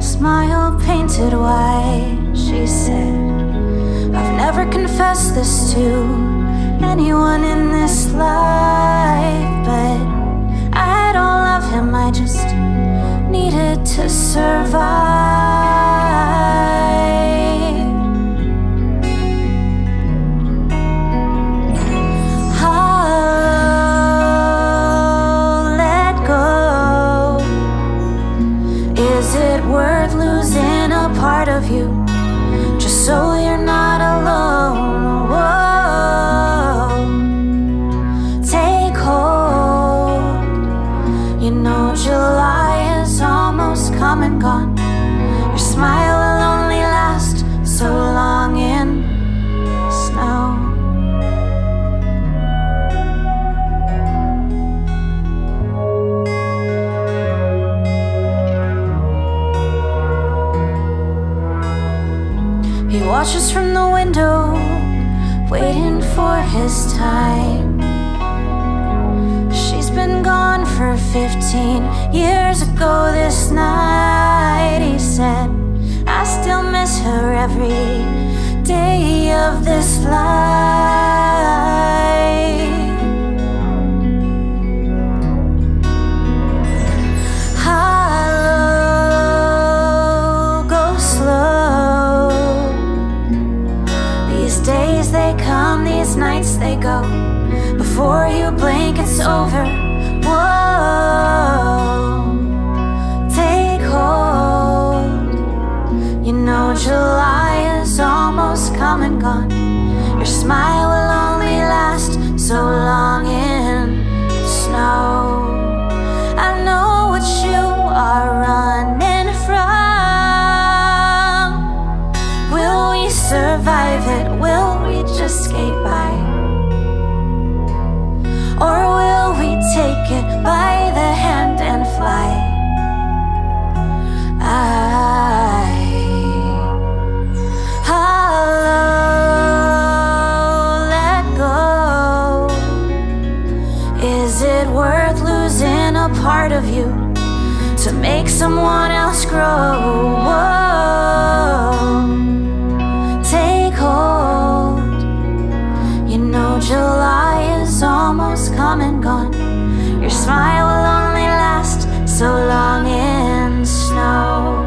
smile painted white. She said, I've never confessed this to anyone in this life, but He watches from the window, waiting for his time. She's been gone for 15 years ago this night. He said, I still miss her every day of this life. Before you blink, it's over. Whoa, take hold. You know July is almost come and gone. Your smile part of you to make someone else grow? Whoa. Take hold. You know July is almost come and gone. Your smile will only last so long in snow.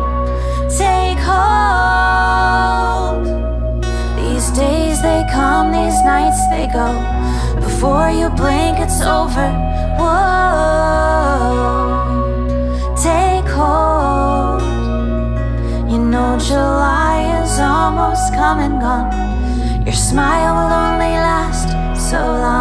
Take hold. These days they come, these nights they go. Before you blink, it's over. Whoa, take hold. You know July is almost come and gone. Your smile will only last so long.